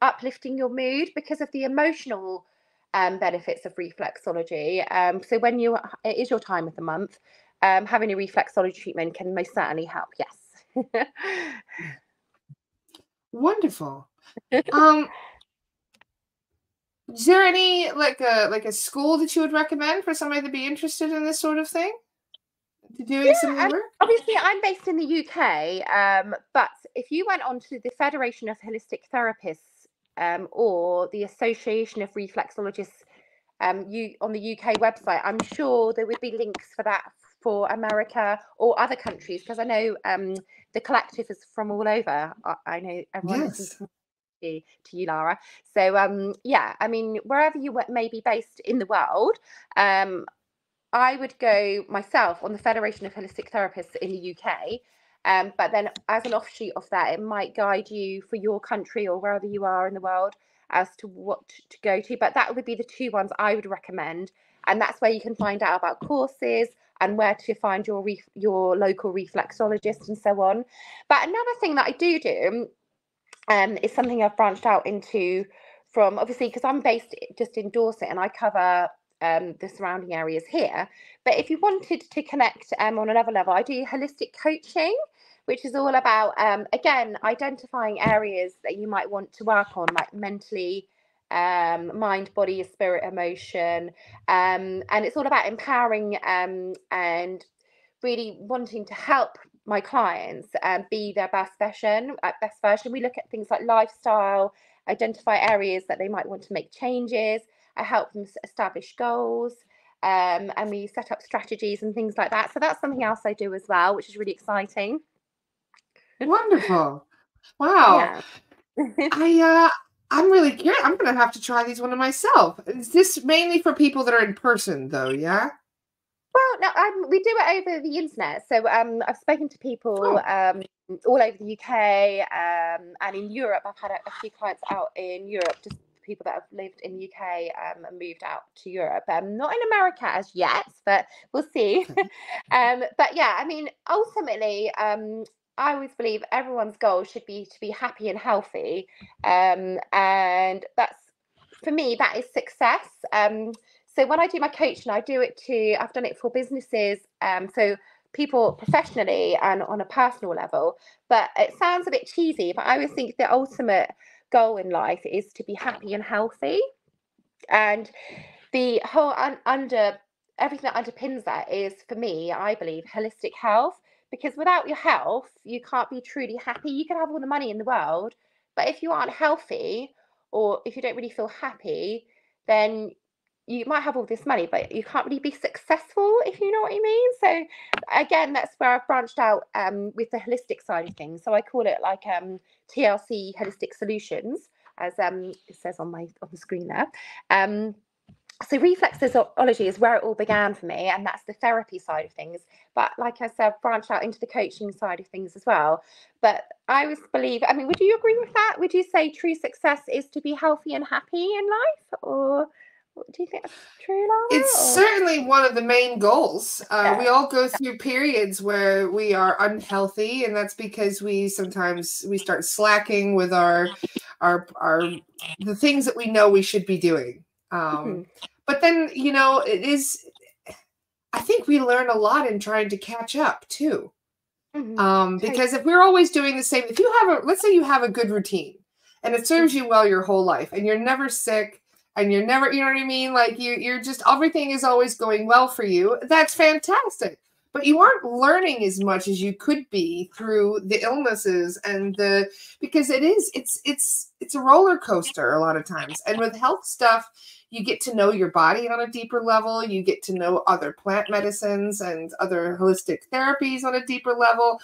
uplifting your mood because of the emotional um, benefits of reflexology. Um, so when you, it is your time of the month, um, having a reflexology treatment can most certainly help. Yes. Wonderful. Um, is there any like a like a school that you would recommend for somebody to be interested in this sort of thing? To doing yeah, some work? Obviously, I'm based in the UK, um, but if you went on to the Federation of Holistic Therapists um, or the Association of Reflexologists um, you on the UK website, I'm sure there would be links for that for America or other countries because I know um, the collective is from all over. I, I know everyone yes to, to you, Lara. So um, yeah, I mean, wherever you may be based in the world, um, I would go myself on the Federation of Holistic Therapists in the UK. Um, but then, as an offshoot of that, it might guide you for your country or wherever you are in the world as to what to go to. But that would be the two ones I would recommend, and that's where you can find out about courses and where to find your ref- your local reflexologist and so on. But another thing that I do do um, is something I've branched out into from obviously because I'm based just in Dorset and I cover um, the surrounding areas here. But if you wanted to connect um, on another level, I do holistic coaching, which is all about, um, again, identifying areas that you might want to work on, like mentally, um, mind, body, spirit, emotion. Um, and it's all about empowering um, and really wanting to help my clients um, be their best version. At best version, we look at things like lifestyle, identify areas that they might want to make changes. I help them establish goals, um, and we set up strategies and things like that. So that's something else I do as well, which is really exciting. Wonderful! Wow. Yeah. I uh, I'm really curious. I'm gonna have to try these one of myself. Is this mainly for people that are in person, though? Yeah. Well, no, um, we do it over the internet. So um, I've spoken to people oh. um, all over the UK um, and in Europe. I've had a, a, few clients out in Europe, just people that have lived in the UK um, and moved out to Europe. Um, not in America as yet, but we'll see. um, but yeah, I mean, ultimately, um, I always believe everyone's goal should be to be happy and healthy, um, and that's for me that is success. Um, so when I do my coaching, I do it to, I've done it for businesses. Um, so people professionally and on a personal level. But it sounds a bit cheesy, but I always think the ultimate goal in life is to be happy and healthy. And the whole un- under everything that underpins that is for me, I believe, holistic health. Because without your health, you can't be truly happy. You can have all the money in the world, but if you aren't healthy or if you don't really feel happy, then you might have all this money, but you can't really be successful if you know what I mean. So again, that's where I've branched out um, with the holistic side of things. So I call it like um, TLC Holistic Solutions, as um, it says on my on the screen there. Um, so reflexology is where it all began for me, and that's the therapy side of things. But like I said, branched out into the coaching side of things as well. But I always believe, I mean, would you agree with that? Would you say true success is to be healthy and happy in life, or do you think that's true, Lara? It's or? certainly one of the main goals. Uh, yeah. We all go through periods where we are unhealthy, and that's because we sometimes we start slacking with our our our the things that we know we should be doing. Um, mm-hmm. But then you know it is. I think we learn a lot in trying to catch up too. Mm-hmm. Um, because if we're always doing the same, if you have a let's say you have a good routine and it serves you well your whole life, and you're never sick and you're never you know what i mean like you you're just everything is always going well for you that's fantastic but you aren't learning as much as you could be through the illnesses and the because it is it's it's it's a roller coaster a lot of times and with health stuff you get to know your body on a deeper level you get to know other plant medicines and other holistic therapies on a deeper level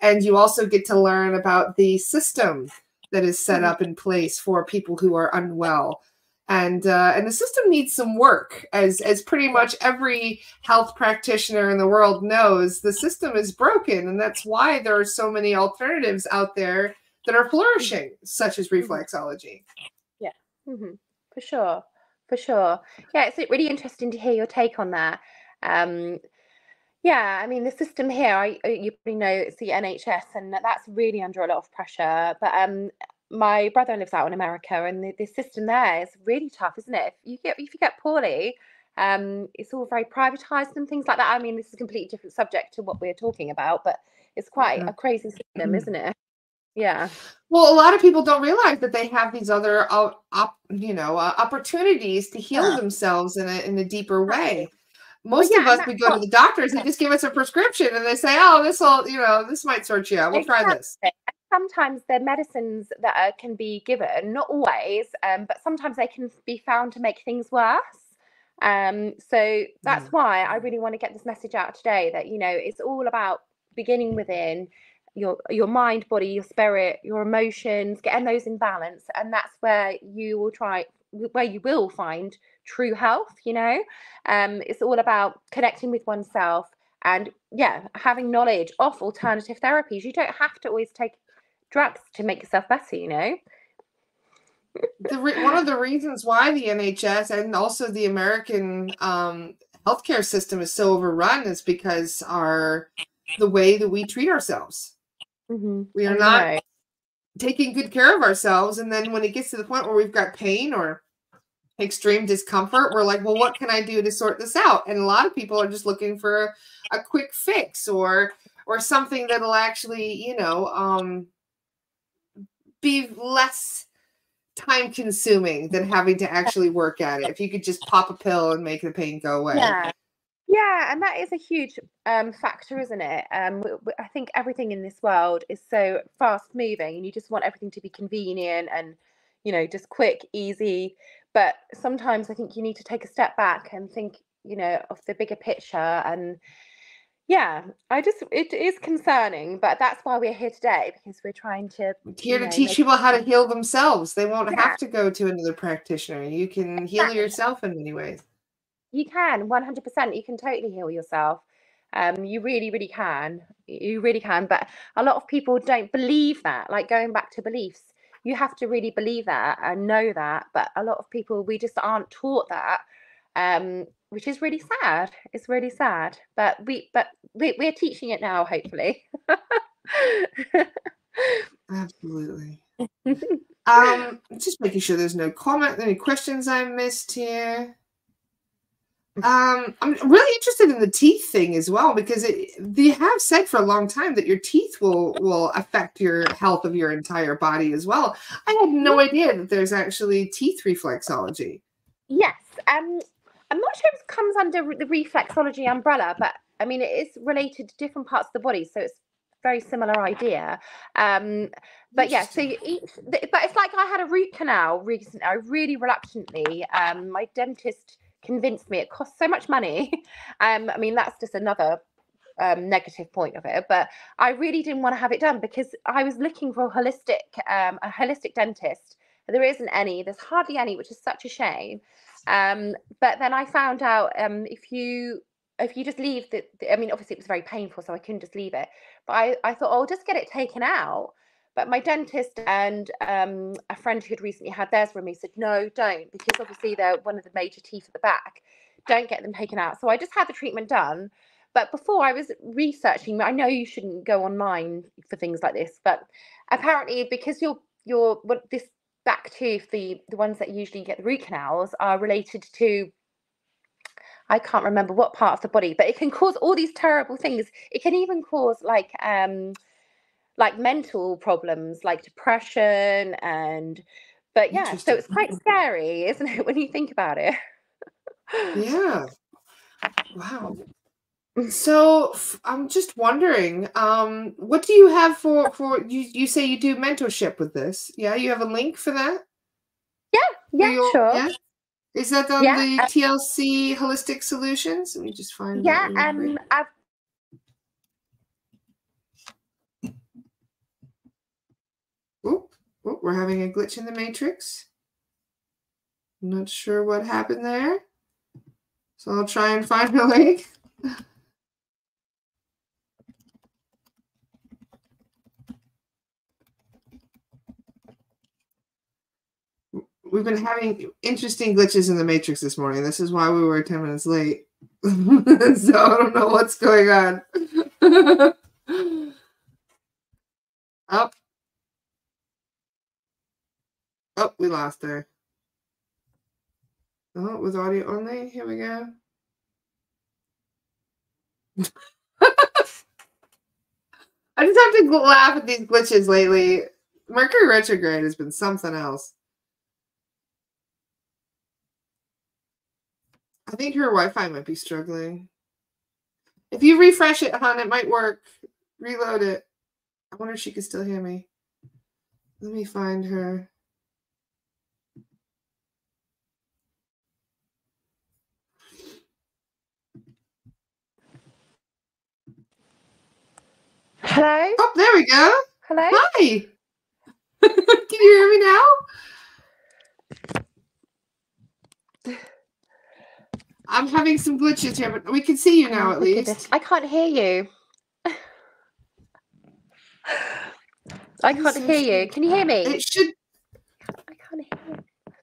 and you also get to learn about the system that is set mm-hmm. up in place for people who are unwell and uh, and the system needs some work as as pretty much every health practitioner in the world knows the system is broken and that's why there are so many alternatives out there that are flourishing such as mm-hmm. reflexology yeah mm-hmm. for sure for sure yeah it's really interesting to hear your take on that um, yeah, I mean the system here, I you probably know it's the NHS, and that's really under a lot of pressure. But um, my brother lives out in America, and the, the system there is really tough, isn't it? If you get if you get poorly, um, it's all very privatized and things like that. I mean, this is a completely different subject to what we're talking about, but it's quite a crazy system, isn't it? Yeah. Well, a lot of people don't realize that they have these other, uh, op, you know, uh, opportunities to heal yeah. themselves in a in a deeper way. Most well, yeah, of us, we go to the doctors, they just give us a prescription and they say, "Oh, this will, you know, this might sort you out. We'll exactly. try this." sometimes the medicines that are, can be given, not always, um, but sometimes they can be found to make things worse. Um, so that's mm. why I really want to get this message out today that you know it's all about beginning within your your mind, body, your spirit, your emotions, getting those in balance, and that's where you will try where you will find true health. You know, um, it's all about connecting with oneself and yeah having knowledge of alternative therapies you don't have to always take drugs to make yourself better, you know? re- one of the reasons why the NHS and also the American um, healthcare system is so overrun is because our the way that we treat ourselves. Mm-hmm. We are not taking good care of ourselves, and then when it gets to the point where we've got pain or extreme discomfort, we're like, "Well, what can I do to sort this out?" And a lot of people are just looking for a quick fix or or something that'll actually, you know, um, be less time consuming than having to actually work at it. If you could just pop a pill and make the pain go away. Yeah. Yeah, and that is a huge um, factor, isn't it? Um, I think everything in this world is so fast moving, and you just want everything to be convenient and, you know, just quick, easy. But sometimes I think you need to take a step back and think, you know, of the bigger picture and yeah, I just it is concerning, but that's why we're here today because we're trying to here to know, teach people how to heal themselves. They won't yeah. have to go to another practitioner. You can heal yourself in many ways. You can, one hundred percent. You can totally heal yourself. Um, you really, really can. You really can. But a lot of people don't believe that. Like going back to beliefs, you have to really believe that and know that. But a lot of people, we just aren't taught that. Um, which is really sad. It's really sad, but we but we, we're teaching it now, hopefully. Absolutely. um, just making sure there's no comment, any questions I missed here. Um, I'm really interested in the teeth thing as well because it, they have said for a long time that your teeth will will affect your health of your entire body as well. I had no idea that there's actually teeth reflexology. Yes, um, I'm not sure if it comes under the reflexology umbrella, but I mean, it is related to different parts of the body. So it's very similar idea. Um, but yeah, so each, but it's like I had a root canal recently. I really reluctantly, um, my dentist convinced me it costs so much money. Um, I mean, that's just another um, negative point of it, but I really didn't want to have it done because I was looking for a holistic, um, a holistic dentist. There isn't any. There's hardly any, which is such a shame. Um, but then I found out um, if you if you just leave the, I mean, obviously it was very painful, so I couldn't just leave it. But I, I thought, oh, I'll just get it taken out. But my dentist and um, a friend who had recently had theirs removed said, no, don't, because obviously they're one of the major teeth at the back. Don't get them taken out. So I just had the treatment done. But before I was researching, I know you shouldn't go online for things like this, but apparently because you're what this back tooth, the the ones that usually get the root canals, are related to I can't remember what part of the body, but it can cause all these terrible things. It can even cause like um like mental problems like depression and but yeah, so it's quite scary, isn't it, when you think about it? yeah. Wow. So f- I'm just wondering, um, what do you have for for you? You say you do mentorship with this? Yeah, you have a link for that? Yeah, yeah, your- sure. yeah? Is that on Yeah, the uh, TLC Holistic Solutions? Let me just find. Yeah, um, I've Oop, we're having a glitch in the matrix. I'm Not sure what happened there. So I'll try and find a link. We've been having interesting glitches in the matrix this morning. This is why we were 10 minutes late. so I don't know what's going on. oh. Oh, we lost her. Oh, it was audio only. Here we go. I just have to laugh at these glitches lately. Mercury retrograde has been something else. I think her Wi-Fi might be struggling. If you refresh it, hon, it might work. Reload it. I wonder if she can still hear me. Let me find her. Hello, Oh, there we go. hello. Hi. Can you hear me now? I'm having some glitches here, but we can see you now Oh, at look at this. least. I can't hear you. I can't hear you. Can you hear me? It should. I can't hear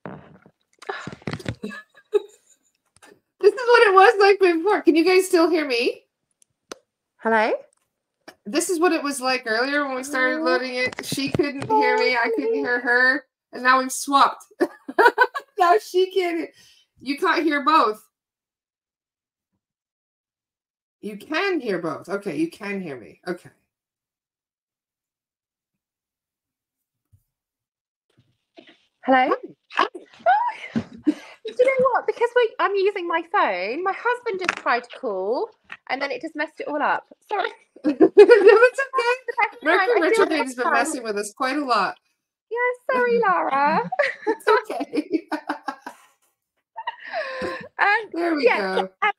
you. This is what it was like before. Can you guys still hear me? Hello? This is what it was like earlier when we started Oh. loading it. She couldn't Oh, hear me. I couldn't oh, hear her, and now we've swapped. now she can't. You can't hear both. You can hear both. Okay, you can hear me. Okay. Hello? Do you know what? Because we, I'm using my phone, my husband just tried to call and then it just messed it all up. Sorry. That's okay. I Mercury do retrograde has been messing with us quite a lot. Yeah, sorry, Lara. It's okay. um, there we Yeah, go. um,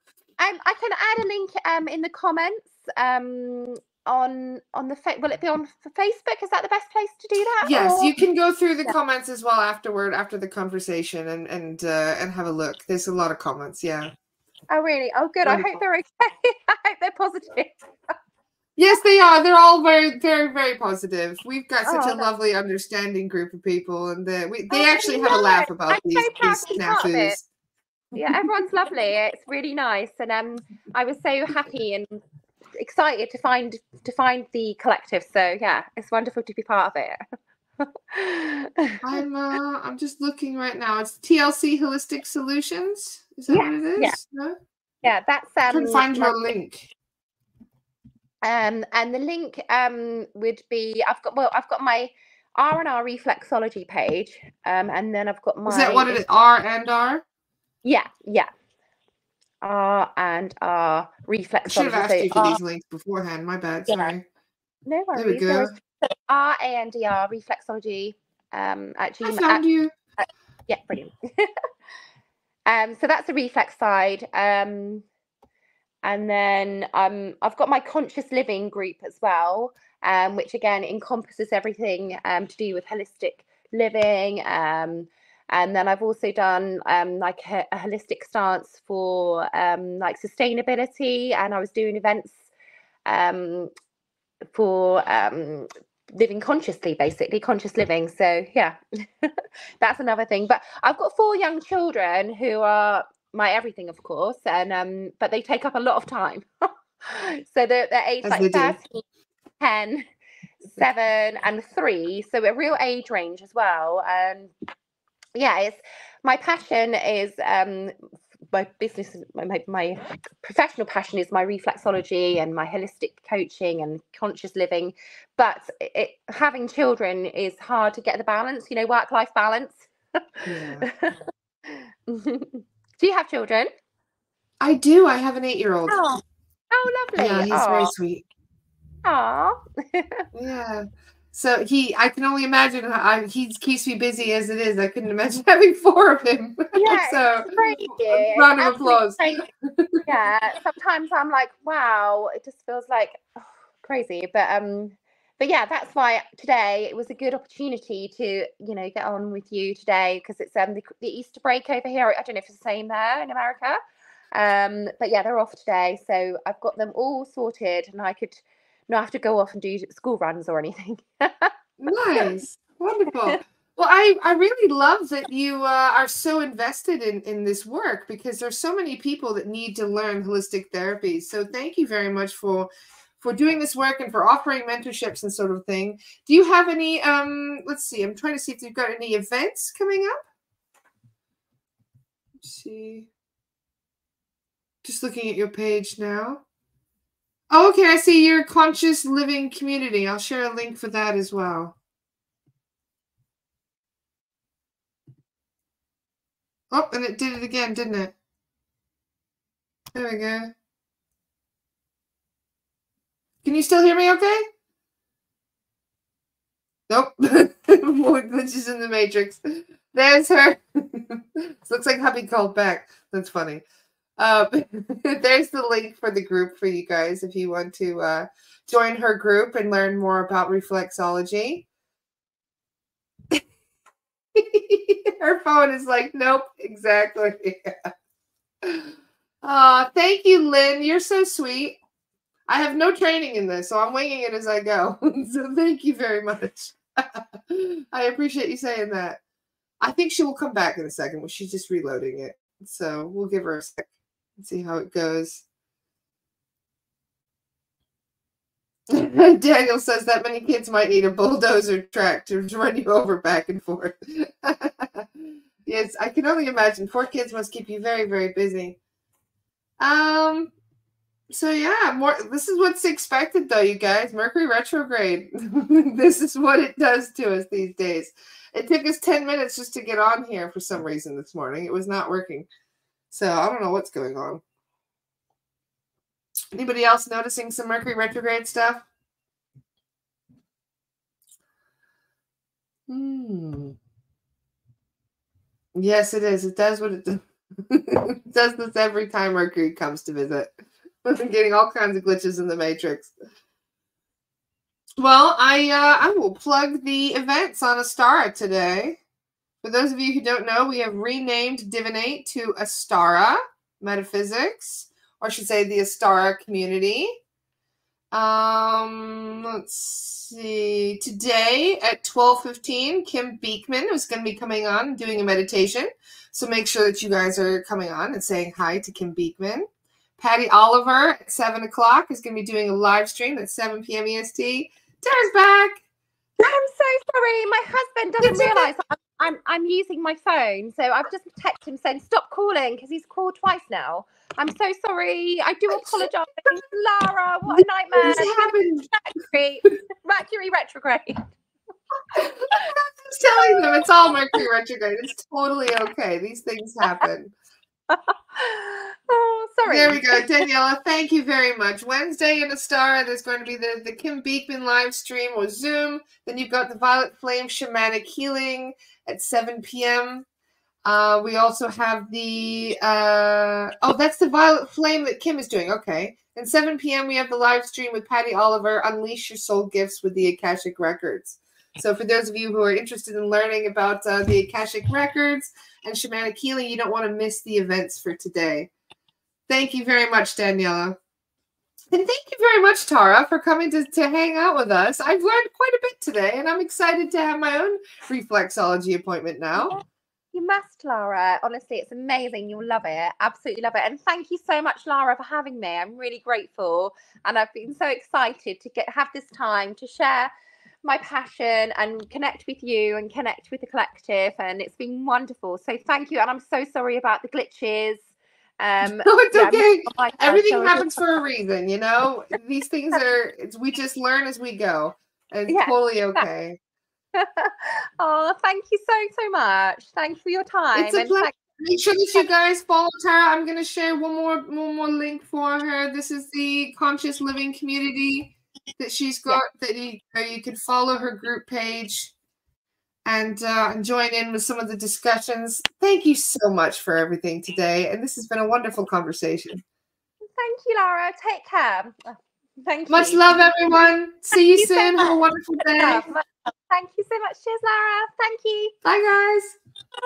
I can add a link um, in the comments um, on on the fa- will it be on Facebook? Is that the best place to do that? Yes, or- you can go through the Yeah. comments as well afterward, after the conversation, and and uh, and have a look. There's a lot of comments. Yeah. Oh, really? Oh, good. I hope they're okay. I hope they're positive. Yes, they are. They're all very, very, very positive. We've got such Oh, a that's- lovely, understanding group of people, and uh, we they Oh, actually have a laugh about I'm these so these to be part of it. snafus. yeah everyone's lovely it's really nice and um i was so happy and excited to find to find the collective so yeah it's wonderful to be part of it I'm uh, I'm just looking right now. It's TLC Holistic Solutions. Is that what it is? yeah. No? yeah that's um to find my- your link. um and the link um would be i've got well i've got my r and r reflexology page um and then i've got my Is that what it is? R and R? yeah yeah r and r reflexology Should have asked so you for these links beforehand. My bad. Yeah. Sorry. no There we go. worries. So r a n d r reflexology um at I gmail found you. yeah, brilliant. um, so that's the reflex side. Um, and then um, I've got my conscious living group as well, um, which again encompasses everything um, to do with holistic living. Um, and then I've also done um, like a, a holistic stance for um, like sustainability, and I was doing events um, for um, living consciously, basically conscious living. So yeah, that's another thing. But I've got four young children who are my everything, of course, and um, but they take up a lot of time. so they're, they're aged like they do. 13, 10, 7, and 3. So a real age range as well. And yeah, it's my passion is um my business my, my, my professional passion is my reflexology and my holistic coaching and conscious living but it, having children is hard to get the balance you know work life balance Yeah. do you have children I do. I have an eight-year-old. oh Oh, lovely. Yeah, he's Aw. very sweet. Aw. Yeah. So he, I can only imagine. How, I, he keeps me busy as it is. I couldn't imagine having four of him. Yeah, so crazy. round of applause. yeah, sometimes I'm like, wow, it just feels like oh, crazy. But um, but yeah, that's why today it was a good opportunity to you know get on with you today because it's um the, the Easter break over here. I don't know if it's the same there in America. Um, but yeah, they're off today, so I've got them all sorted, and I could not have to go off and do school runs or anything. nice, wonderful. Well, I, I really love that you uh, are so invested in, in this work because there's so many people that need to learn holistic therapy. So thank you very much for for doing this work and for offering mentorships and sort of thing. Do you have any um let's see, I'm trying to see if you've got any events coming up. Let's see. Just looking at your page now. Oh, okay, I see your conscious living community. I'll share a link for that as well. Oh, and it did it again, didn't it? There we go. Can you still hear me okay? Nope. More glitches in the matrix. There's her. looks like hubby called back. That's funny. Uh, there's the link for the group for you guys if you want to uh, join her group and learn more about reflexology. her phone is like, nope, exactly. Oh, thank you, Lynn. You're so sweet. I have no training in this, so I'm winging it as I go. so thank you very much. I appreciate you saying that. I think she will come back in a second, she's just reloading it. So we'll give her a sec and see how it goes. Daniel says that many kids might need a bulldozer track to run you over back and forth. yes, I can only imagine. Four kids must keep you very, very busy. Um, so yeah, more this is what's expected though, you guys. Mercury retrograde. this is what it does to us these days. It took us 10 minutes just to get on here for some reason this morning. It was not working. So I don't know what's going on. Anybody else noticing some Mercury retrograde stuff? Hmm. Yes, it is. It does what it does. it does this every time Mercury comes to visit. I'm getting all kinds of glitches in the matrix. Well, I uh, I will plug the events on Astara today. For those of you who don't know, we have renamed Divinate to Astara Metaphysics, or I should say the Astara community. Um, let's see. Today at 12:15, Kim Beekman is going to be coming on doing a meditation. So make sure that you guys are coming on and saying hi to Kim Beekman. Patty Oliver at 7 o'clock is going to be doing a live stream at 7 p.m. EST. Tara's back. I'm so sorry. My husband doesn't realise I'm, I'm I'm using my phone, so I've just texted him saying stop calling because he's called twice now. I'm so sorry. I do apologise, Lara. What a nightmare. This happened. Mercury, Mercury retrograde. I'm just telling them it's all Mercury retrograde. It's totally okay. These things happen. oh, sorry. There we go, Daniela. Thank you very much. Wednesday in Astara, there's going to be the, the Kim Beekman live stream or Zoom. Then you've got the Violet Flame Shamanic Healing at 7 p.m. Uh, we also have the uh, oh, that's the Violet Flame that Kim is doing. Okay, and 7 p.m. we have the live stream with Patty Oliver. Unleash your soul gifts with the Akashic Records. So for those of you who are interested in learning about uh, the Akashic Records and shamanic healing, you don't want to miss the events for today. Thank you very much, Daniela. And thank you very much, Tara, for coming to, to hang out with us. I've learned quite a bit today, and I'm excited to have my own reflexology appointment now. You must, Lara. Honestly, it's amazing. You'll love it. Absolutely love it. And thank you so much, Lara, for having me. I'm really grateful. And I've been so excited to get have this time to share my passion and connect with you and connect with the collective. And it's been wonderful. So thank you. And I'm so sorry about the glitches. Um, No, it's yeah, okay. like Everything happens for a reason, you know? These things are, it's, we just learn as we go. And it's Yeah, totally okay. oh, thank you so so much. Thank you for your time. It's a and pleasure. Make sure that you guys follow Tara. I'm going to share one more one more link for her. This is the conscious living community that she's got yeah. that you you can follow her group page and uh, and join in with some of the discussions. Thank you so much for everything today, and this has been a wonderful conversation. Thank you, Laura. Take care. Thank you. much love, everyone. See you, you soon. So Have a wonderful day. Thank you so much. Cheers, Laura. Thank you. Bye, guys.